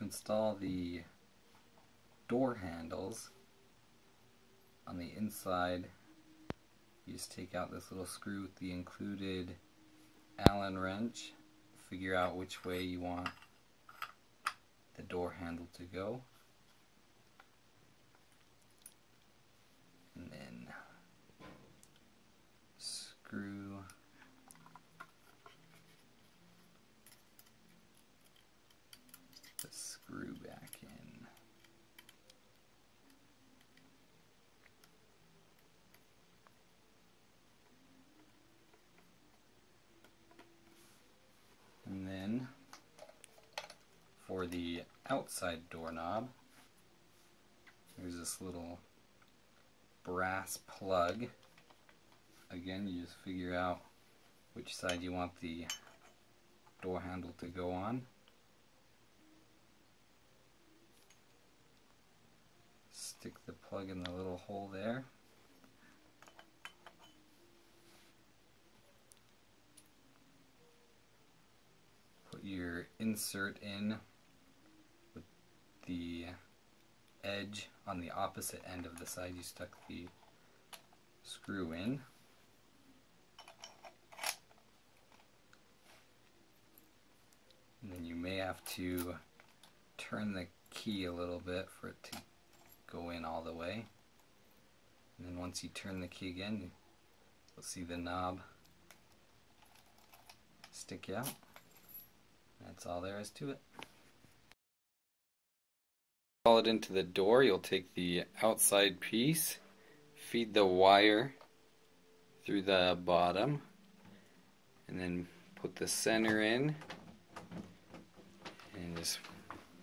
install the door handles on the inside. You just take out this little screw with the included Allen wrench. Figure out which way you want the door handle to go. And then screw the screw back in. And then for the outside doorknob, there's this little brass plug. Again, you just figure out which side you want the door handle to go on. Stick the plug in the little hole there. Put your insert in with the edge on the opposite end of the side you stuck the screw in. And then you may have to turn the key a little bit for it to go in all the way. And then once you turn the key again, you'll see the knob stick out. That's all there is to it. Fall it into the door, you'll take the outside piece, feed the wire through the bottom, and then put the center in, and just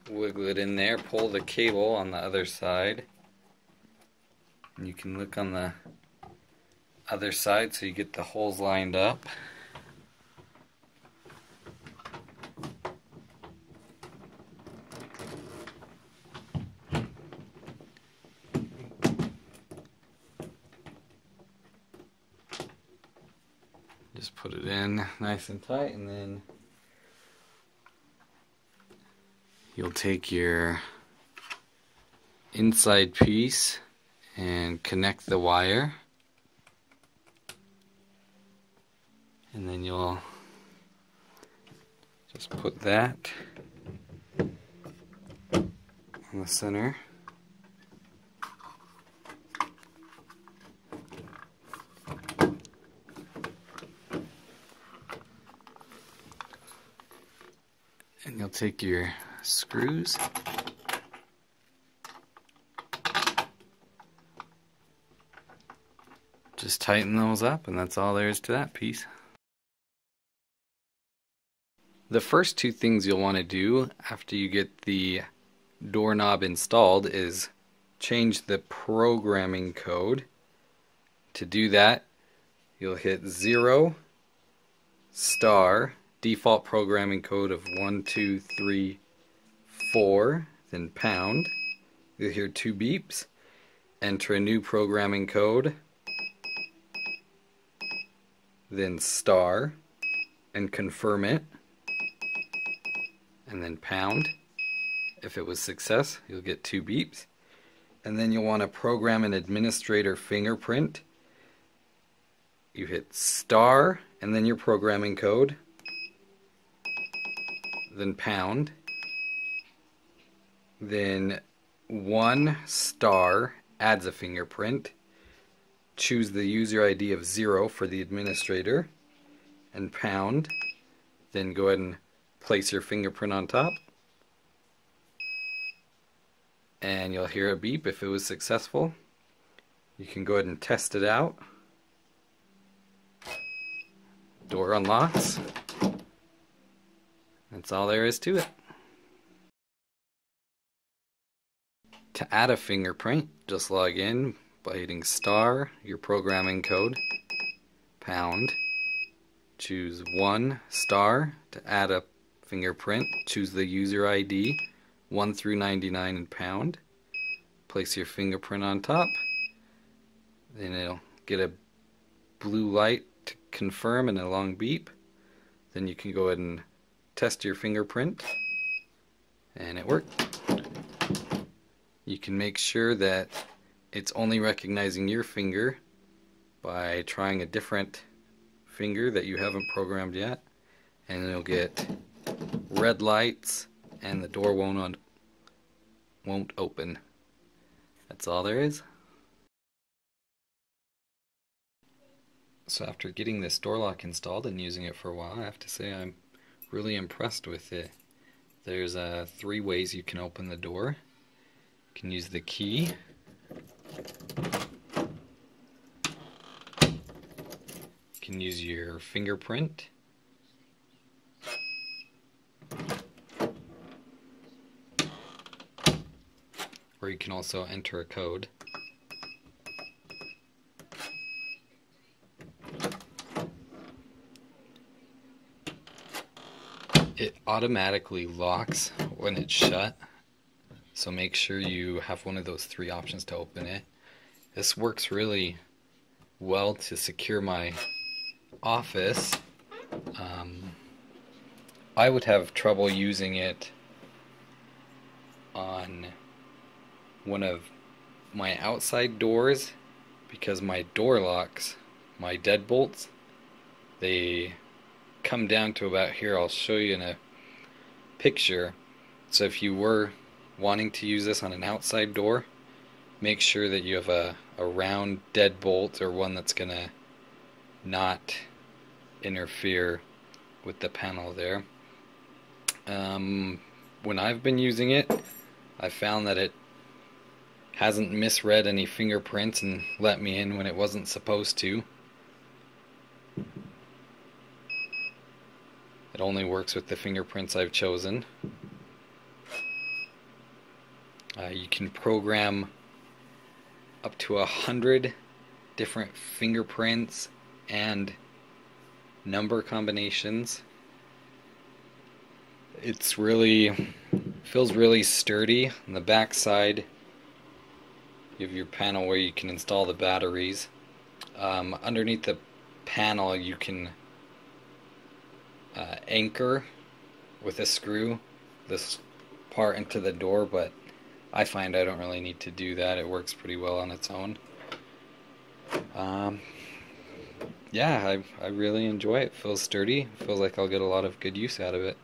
wiggle it in there, pull the cable on the other side, and you can look on the other side so you get the holes lined up. Just put it in nice and tight and then you'll take your inside piece and connect the wire. And then you'll just put that on the center. And you'll take your screws. Just tighten those up and that's all there is to that piece. The first two things you'll want to do after you get the doorknob installed is change the programming code. To do that you'll hit 0 star default programming code of 1234, then pound. You'll hear two beeps. Enter a new programming code, then star, and confirm it, and then pound. If it was success, you'll get two beeps. And then you'll want to program an administrator fingerprint. You hit star, and then your programming code then pound, then one star adds a fingerprint, choose the user ID of zero for the administrator, and pound, then go ahead and place your fingerprint on top, and you'll hear a beep if it was successful. You can go ahead and test it out. Door unlocks. That's all there is to it. To add a fingerprint, just log in by hitting star, your programming code, pound, choose one star to add a fingerprint, choose the user ID, 1 through 99 and pound, place your fingerprint on top, then it'll get a blue light to confirm and a long beep, then you can go ahead and test your fingerprint and it worked. You can make sure that it's only recognizing your finger by trying a different finger that you haven't programmed yet and you'll get red lights and the door won't on, won't open. That's all there is. So after getting this door lock installed and using it for a while, I have to say I'm really impressed with it. There's uh, three ways you can open the door. Can use the key. You can use your fingerprint. Or you can also enter a code. It automatically locks when it's shut, so make sure you have one of those three options to open it. This works really well to secure my office. Um, I would have trouble using it on one of my outside doors because my door locks, my deadbolts, they come down to about here. I'll show you in a picture. So if you were wanting to use this on an outside door, make sure that you have a, a round deadbolt or one that's going to not interfere with the panel there. Um, when I've been using it, I found that it hasn't misread any fingerprints and let me in when it wasn't supposed to. It only works with the fingerprints I've chosen. Uh, you can program up to a hundred different fingerprints and number combinations. It's really feels really sturdy. On the back side, you have your panel where you can install the batteries. Um, underneath the panel, you can uh, anchor with a screw this part into the door, but I find I don't really need to do that. It works pretty well on its own. Um, yeah, I, I really enjoy it. it. Feels sturdy. Feels like I'll get a lot of good use out of it.